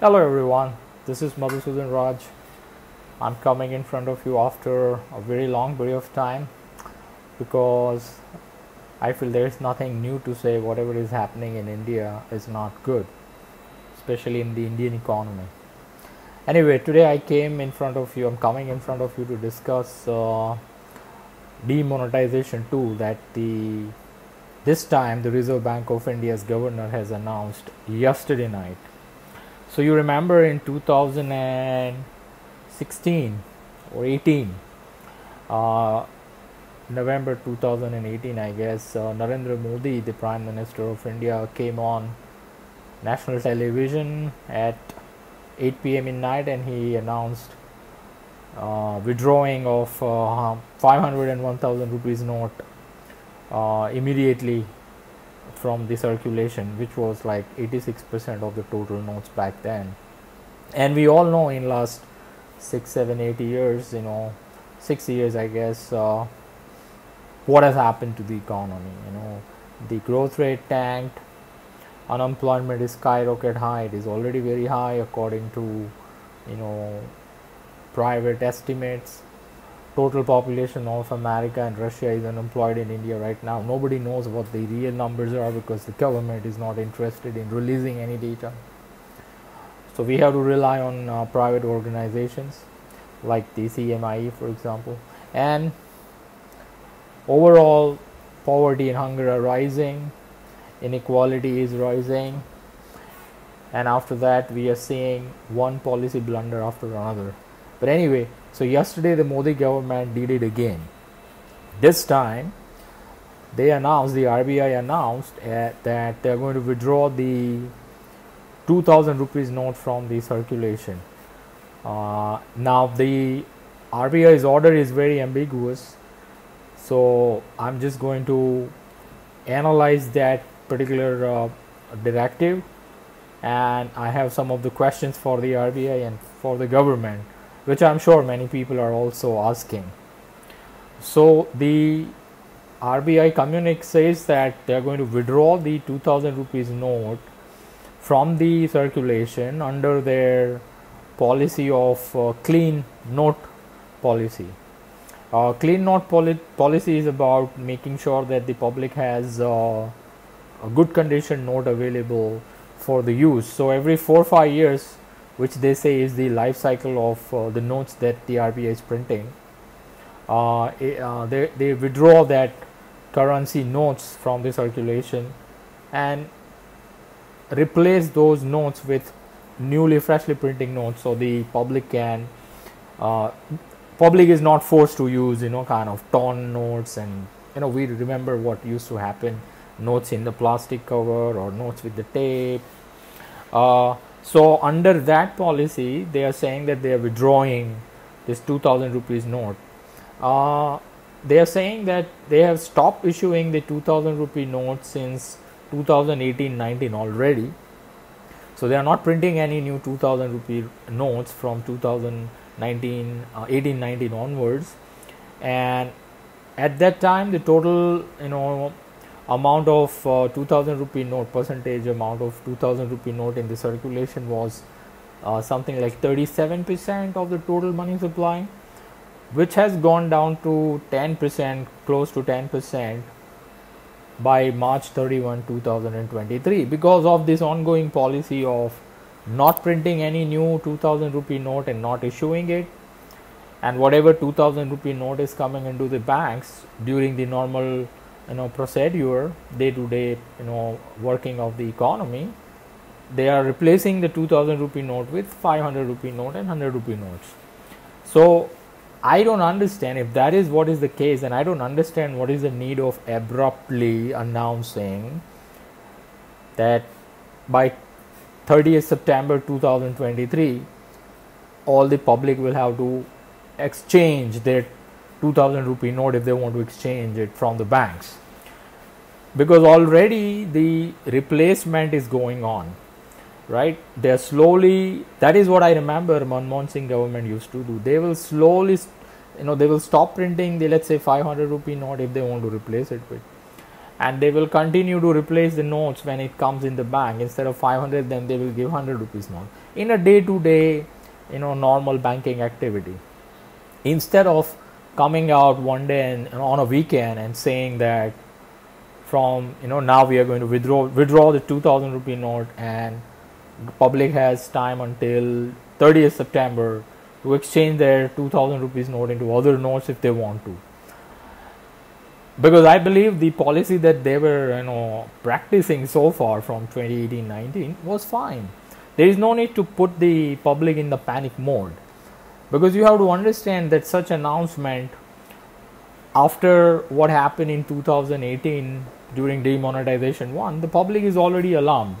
Hello everyone, this is Madhusudan Raj. I'm coming in front of you after a very long period of time because I feel there is nothing new to say. Whatever is happening in India is not good, especially in the Indian economy. Anyway, today I came in front of you, I'm coming in front of you to discuss uh, demonetization two that the this time the Reserve Bank of India's governor has announced yesterday night. So you remember in 2016 or 18, uh, November 2018, I guess, uh, Narendra Modi, the Prime Minister of India, came on national television at 8 p.m. in night and he announced uh, withdrawing of uh, 500 and 1000 rupees note uh, immediately from the circulation which was like 86% of the total notes back then. And we all know in last 6 7 8 years you know 6 years i guess uh, what has happened to the economy you know. The growth rate tanked unemployment is skyrocket high it is already very high according to you know private estimates total population of America and Russia is unemployed in India right now. Nobody knows what the real numbers are because the government is not interested in releasing any data. So we have to rely on uh, private organizations like the CMIE, for example. And overall, poverty and hunger are rising, inequality is rising, and after that, we are seeing one policy blunder after another. But anyway, so yesterday the Modi government did it again. This time they announced, the RBI announced uh, that they are going to withdraw the 2000 rupees note from the circulation. Uh, now the RBI's order is very ambiguous. So I'm just going to analyze that particular uh, directive and I have some of the questions for the RBI and for the government which I'm sure many people are also asking. So the RBI communique says that they are going to withdraw the 2000 rupees note from the circulation under their policy of uh, clean note policy. Uh, clean note poli policy is about making sure that the public has uh, a good condition note available for the use. So every four or five years which they say is the life cycle of uh, the notes that the RBI is printing. Uh, uh, they, they withdraw that currency notes from the circulation and replace those notes with newly freshly printing notes so the public can uh, public is not forced to use you know kind of torn notes and you know we remember what used to happen notes in the plastic cover or notes with the tape uh, so under that policy, they are saying that they are withdrawing this 2000 rupees note. Uh, they are saying that they have stopped issuing the 2000 rupee note since 2018-19 already. So they are not printing any new 2000 rupee notes from 2019, uh, 18, 19 onwards. And at that time, the total, you know, amount of uh, 2000 rupee note percentage amount of 2000 rupee note in the circulation was uh, something like 37% of the total money supply which has gone down to 10% close to 10% by March 31 2023 because of this ongoing policy of not printing any new 2000 rupee note and not issuing it and whatever 2000 rupee note is coming into the banks during the normal you know procedure day to day you know working of the economy they are replacing the 2000 rupee note with 500 rupee note and 100 rupee notes. So i don't understand if that is what is the case and i don't understand what is the need of abruptly announcing that by 30th september 2023 all the public will have to exchange their 2000 rupee note if they want to exchange it from the banks because already the replacement is going on right? They're slowly that is what i remember manmohan singh government used to do. They will slowly you know they will stop printing the let's say 500 rupee note if they want to replace it with. And they will continue to replace the notes when it comes in the bank. Instead of 500 then they will give 100 rupees note. In a day to day you know normal banking activity. Instead of coming out one day and, and on a weekend and saying that from you know now we are going to withdraw withdraw the 2000 rupee note and the public has time until 30th September to exchange their 2000 rupees note into other notes if they want to because I believe the policy that they were you know practicing so far from 2018-19 was fine. There is no need to put the public in the panic mode because you have to understand that such announcement after what happened in 2018 during demonetization one the public is already alarmed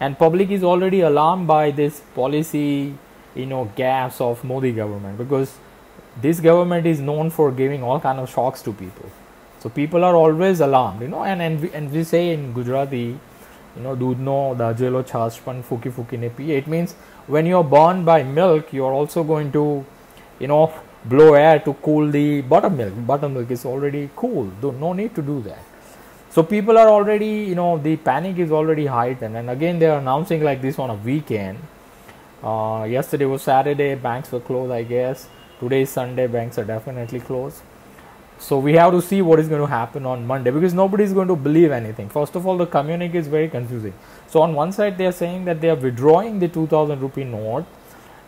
and public is already alarmed by this policy you know gaps of Modi government because this government is known for giving all kind of shocks to people so people are always alarmed, you know, and and we, and we say in Gujarati, you know, dudno dajelo chashpan fuki fuki ne. It means when you are born by milk, you are also going to, you know, blow air to cool the buttermilk. Buttermilk is already cool. No need to do that. So people are already, you know, the panic is already heightened, and again they are announcing like this on a weekend. Uh, yesterday was Saturday, banks were closed, I guess. Today is Sunday, banks are definitely closed. So we have to see what is going to happen on Monday because nobody is going to believe anything. First of all, the communique is very confusing. So on one side, they are saying that they are withdrawing the 2000 rupee note,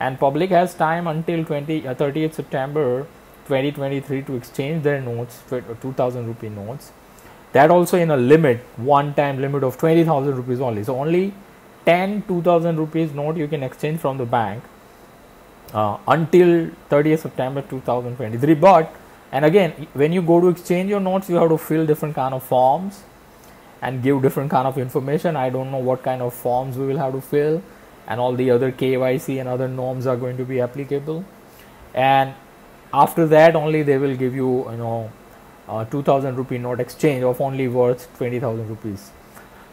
and public has time until 20 uh, 30th September 2023 to exchange their notes, uh, 2000 rupee notes. That also in a limit, one time limit of 20,000 rupees only. So only 10 2000 rupees note you can exchange from the bank uh, until 30th September 2023. But and again when you go to exchange your notes you have to fill different kind of forms and give different kind of information i don't know what kind of forms we will have to fill and all the other kyc and other norms are going to be applicable. And after that only they will give you you know 2000 rupee note exchange of only worth 20000 rupees.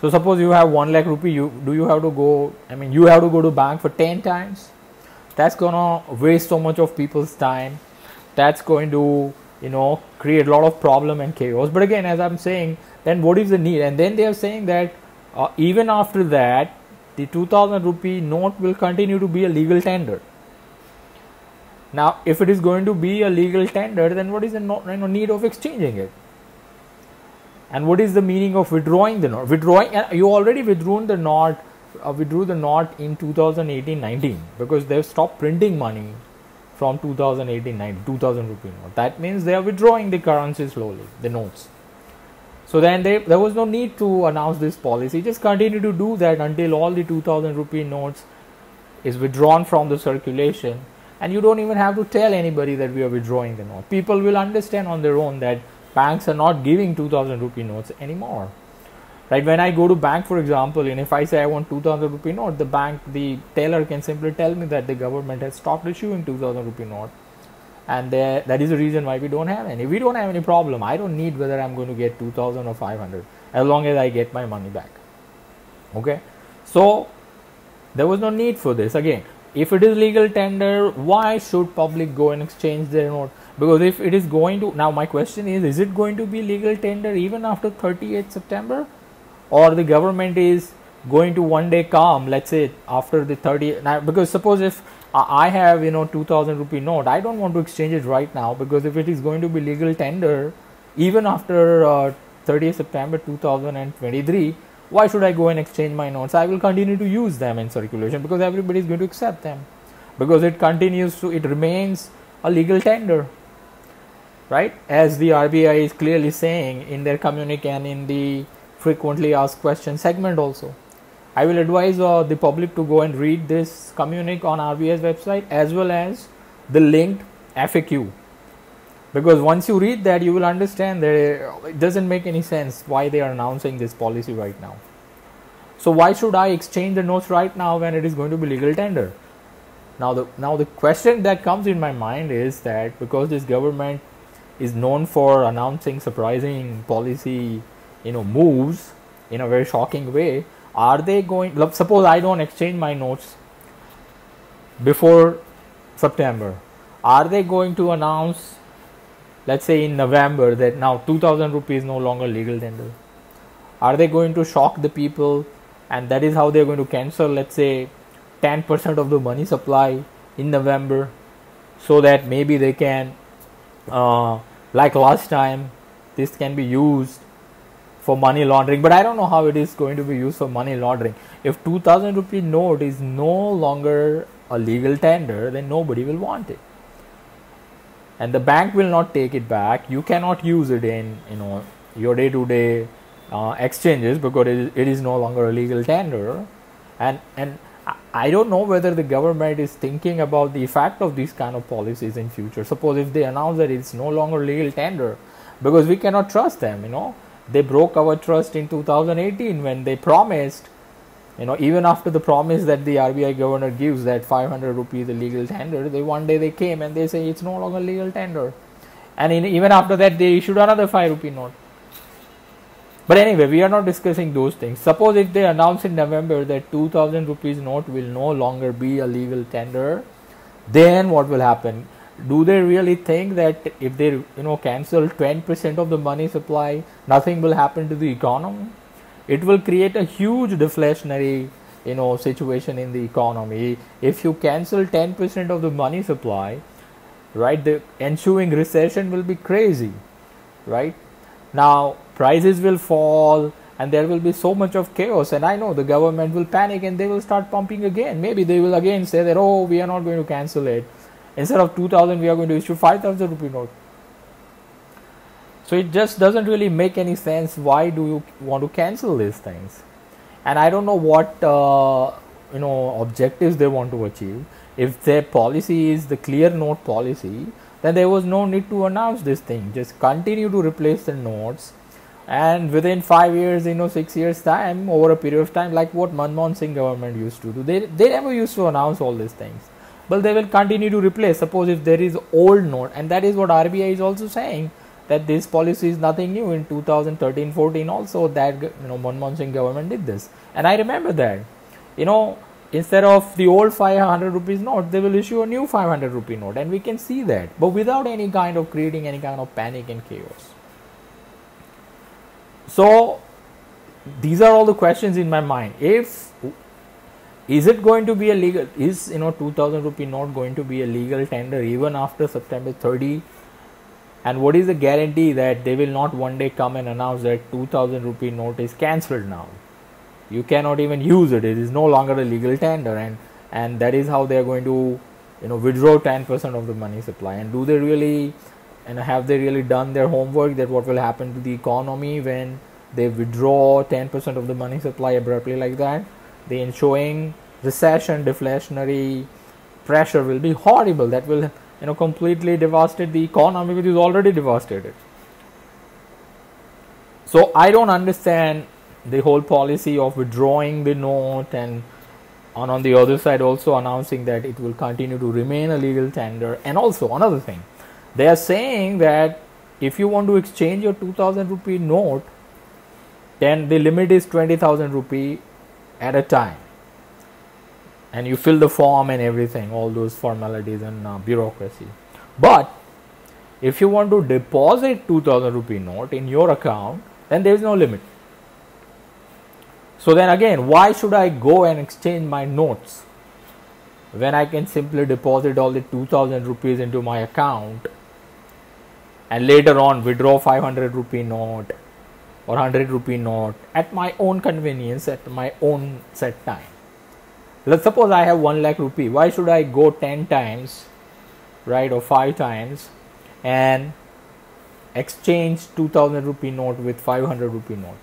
So suppose you have 1 lakh rupee you do you have to go i mean you have to go to bank for 10 times? That's gonna waste so much of people's time. That's going to you know create a lot of problem and chaos. But again as i'm saying then what is the need? And then they are saying that uh, even after that the 2000 rupee note will continue to be a legal tender now if it is going to be a legal tender then what is the no, you know, need of exchanging it? And what is the meaning of withdrawing the note? Withdrawing you already withdrawn the note uh, withdrew the note in 2018-19 because they've stopped printing money from 2018-19, 2000 rupee note. That means they are withdrawing the currency slowly the notes so then they, there was no need to announce this policy. Just continue to do that until all the 2000 rupee notes is withdrawn from the circulation. And you don't even have to tell anybody that we are withdrawing the note. People will understand on their own that banks are not giving 2000 rupee notes anymore. Right when i go to bank for example and if i say i want 2000 rupee note the bank the teller can simply tell me that the government has stopped issuing 2000 rupee note and that is the reason why we don't have any. We don't have any problem. I don't need whether i'm going to get 2000 or 500 as long as i get my money back. Okay? So there was no need for this. Again if it is legal tender why should public go and exchange their note? Because if it is going to now my question is is it going to be legal tender even after 38th september? Or the government is going to one day come let's say after the 30 now because suppose if i have you know 2000 rupee note. I don't want to exchange it right now because if it is going to be legal tender even after uh, 30th september 2023 why should i go and exchange my notes? I will continue to use them in circulation because everybody is going to accept them. Because it continues to it remains a legal tender. Right? As the rbi is clearly saying in their communique and in the frequently asked question segment also. I will advise uh, the public to go and read this communique on RBI's website as well as the linked FAQ. Because once you read that, you will understand that it doesn't make any sense why they are announcing this policy right now. So why should I exchange the notes right now when it is going to be legal tender? Now the now the question that comes in my mind is that because this government is known for announcing surprising policy you know moves in a very shocking way are they going suppose i don't exchange my notes before september. Are they going to announce let's say in November that now 2000 rupees no longer legal tender? Are they going to shock the people and that is how they're going to cancel let's say 10% of the money supply in November so that maybe they can uh, like last time this can be used for money laundering but i don't know how it is going to be used for money laundering. If 2000 rupee note is no longer a legal tender then nobody will want it. And the bank will not take it back. You cannot use it in you know your day to day exchanges because it is, it is no longer a legal tender. And and I don't know whether the government is thinking about the effect of these kind of policies in future. Suppose if they announce that it's no longer legal tender, because we cannot trust them, you know, they broke our trust in 2018 when they promised, you know, even after the promise that the RBI governor gives that 500 rupees legal tender, they one day they came and they say it's no longer legal tender, and in, even after that they issued another five rupee note. But anyway, we are not discussing those things. Suppose if they announce in November that 2000 rupees note will no longer be a legal tender, then what will happen? Do they really think that if they you know cancel 10% of the money supply, nothing will happen to the economy? It will create a huge deflationary you know situation in the economy. If you cancel 10% of the money supply, right, the ensuing recession will be crazy, right? Now prices will fall and there will be so much of chaos and i know the government will panic and they will start pumping again maybe they will again say that oh we are not going to cancel it instead of 2000 we are going to issue 5000 rupee note. So it just doesn't really make any sense why do you want to cancel these things. And i don't know what uh, you know objectives they want to achieve. If their policy is the clear note policy then there was no need to announce this thing. Just continue to replace the notes. And within five years, you know, six years time, over a period of time, like what Manmohan Singh government used to do, they they never used to announce all these things, but they will continue to replace. Suppose if there is old note, and that is what RBI is also saying that this policy is nothing new. In 2013-14, also that you know Manmohan Singh government did this, and I remember that, you know. Instead of the old 500 rupees note, they will issue a new 500 rupee note, and we can see that, but without any kind of creating any kind of panic and chaos. So these are all the questions in my mind. If is it going to be a legal is you know 2000 rupee note going to be a legal tender even after September 30 and what is the guarantee that they will not one day come and announce that 2000 rupee note is cancelled now? You cannot even use it. It is no longer a legal tender and and that is how they are going to you know withdraw 10% of the money supply. And do they really and have they really done their homework that what will happen to the economy when they withdraw 10% of the money supply abruptly like that the ensuing recession deflationary pressure will be horrible. That will you know completely devastate the economy which is already devastated. So i don't understand the whole policy of withdrawing the note and on, on the other side also announcing that it will continue to remain a legal tender. And also another thing. They are saying that if you want to exchange your 2000 rupee note then the limit is 20000 rupee at a time. And you fill the form and everything all those formalities and uh, bureaucracy. But if you want to deposit 2000 rupee note in your account then there is no limit. So then again why should i go and exchange my notes when i can simply deposit all the 2000 rupees into my account and later on withdraw 500 rupee note or 100 rupee note at my own convenience at my own set time. Let's suppose i have 1 lakh rupee. Why should i go 10 times right or 5 times and exchange 2000 rupee note with 500 rupee note?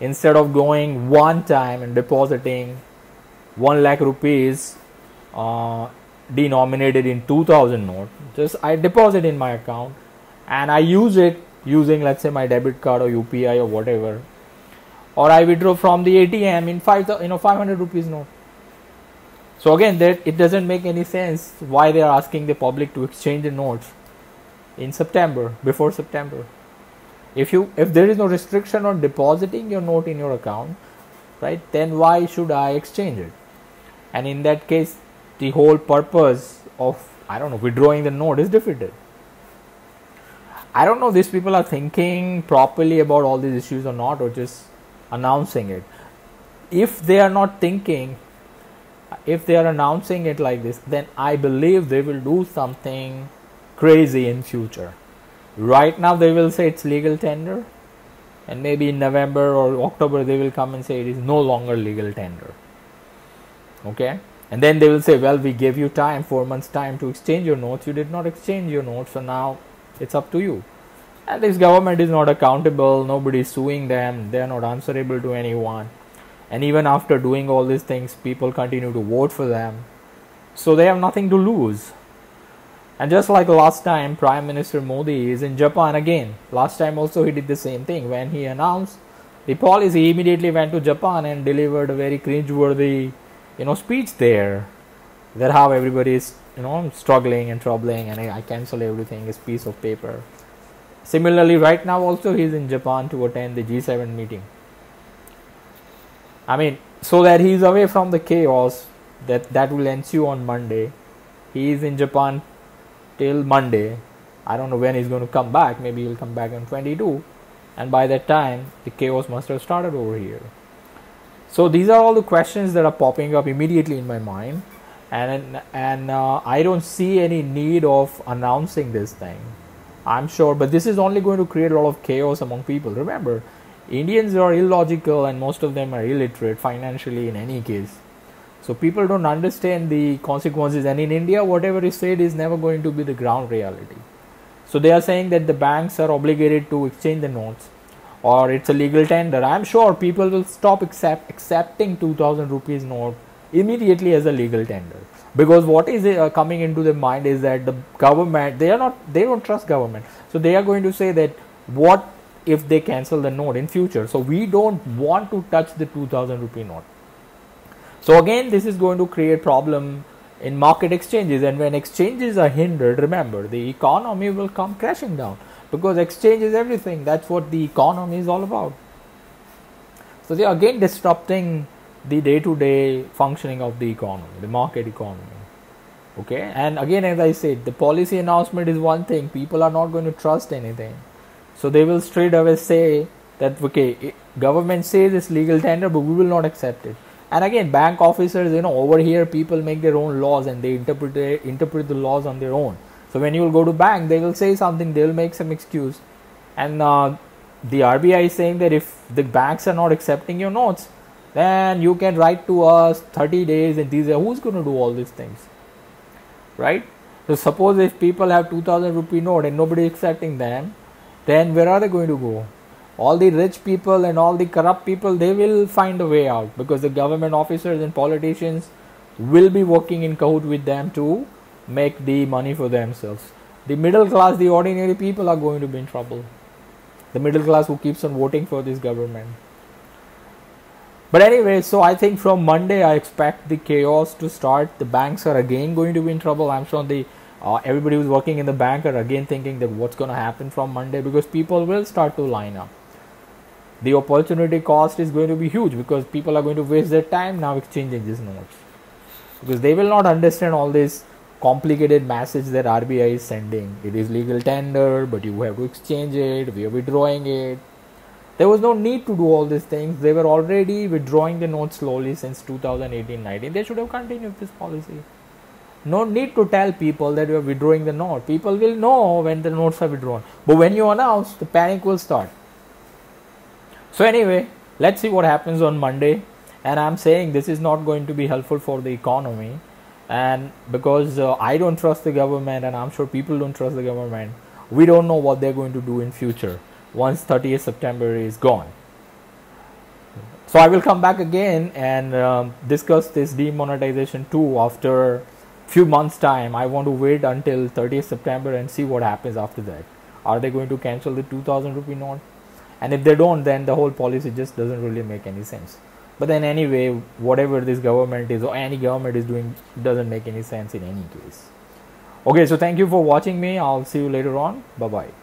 Instead of going one time and depositing 1 lakh rupees uh, denominated in 2000 note just i deposit in my account and I use it using let's say my debit card or UPI or whatever. Or I withdraw from the ATM in five you know 500 rupees note. So again that it doesn't make any sense why they are asking the public to exchange the notes in September before September. If you if there is no restriction on depositing your note in your account right then why should I exchange it? And in that case the whole purpose of I don't know withdrawing the note is defeated I don't know these people are thinking properly about all these issues or not, or just announcing it. If they are not thinking, if they are announcing it like this, then I believe they will do something crazy in future. Right now they will say it's legal tender, and maybe in November or October they will come and say it is no longer legal tender. Okay, and then they will say, well, we gave you time, four months time to exchange your notes. You did not exchange your notes, so now it's up to you. And this government is not accountable. Nobody is suing them. They are not answerable to anyone. And even after doing all these things, people continue to vote for them. So they have nothing to lose. And just like last time, Prime Minister Modi is in Japan again. Last time also he did the same thing. When he announced the policy, he immediately went to Japan and delivered a very cringeworthy, you know, speech there. That how everybody is, you know, I'm struggling and troubling, and I, I cancel everything. It's piece of paper. Similarly, right now also he is in Japan to attend the G7 meeting. I mean, so that he is away from the chaos that that will ensue on Monday. He is in Japan till Monday. I don't know when he's going to come back. Maybe he'll come back on 22, and by that time the chaos must have started over here. So these are all the questions that are popping up immediately in my mind, and and uh, I don't see any need of announcing this thing. I'm sure, but this is only going to create a lot of chaos among people. Remember, Indians are illogical and most of them are illiterate financially in any case. So people don't understand the consequences, and in India, whatever is said is never going to be the ground reality. So they are saying that the banks are obligated to exchange the notes, or it's a legal tender. I'm sure people will stop accept, accepting 2000 rupees note immediately as a legal tender. Because what is uh, coming into their mind is that the government they are not they don't trust government. So they are going to say that what if they cancel the note in future? So we don't want to touch the 2000 rupee note. So again this is going to create problem in market exchanges. And when exchanges are hindered remember the economy will come crashing down. Because exchange is everything. That's what the economy is all about. So they are again disrupting the day to day functioning of the economy the market economy. Okay? And again as i said the policy announcement is one thing. People are not going to trust anything. So they will straight away say that okay, government says it's legal tender, but we will not accept it. And again, bank officers, you know, over here people make their own laws and they interpret interpret the laws on their own. So when you will go to bank, they will say something, they will make some excuse, and uh, the RBI is saying that if the banks are not accepting your notes, then you can write to us 30 days and these are who's going to do all these things, right? So suppose if people have 2000 rupee note and nobody accepting them, then where are they going to go? All the rich people and all the corrupt people, they will find a way out because the government officers and politicians will be working in cahoot with them to make the money for themselves. The middle class, the ordinary people are going to be in trouble. The middle class who keeps on voting for this government. But anyway, so I think from Monday I expect the chaos to start. The banks are again going to be in trouble. I'm sure the uh, everybody who's working in the bank are again thinking that what's going to happen from Monday because people will start to line up. The opportunity cost is going to be huge because people are going to waste their time now exchanging these notes because they will not understand all this complicated message that RBI is sending. It is legal tender, but you have to exchange it. We are withdrawing it. There was no need to do all these things. They were already withdrawing the notes slowly since 2018-19. They should have continued this policy no need to tell people that you are withdrawing the note. People will know when the notes are withdrawn. But when you announce, the panic will start. So, anyway, let's see what happens on Monday. And I'm saying this is not going to be helpful for the economy. And because uh, I don't trust the government, and I'm sure people don't trust the government, we don't know what they're going to do in future once 30th September is gone. So I will come back again and um, discuss this demonetization two after few months time. I want to wait until 30th september and see what happens after that. Are they going to cancel the 2000 rupee note? And if they don't then the whole policy just doesn't really make any sense. But then anyway whatever this government is or any government is doing doesn't make any sense in any case. Okay so thank you for watching me. I'll see you later on. Bye bye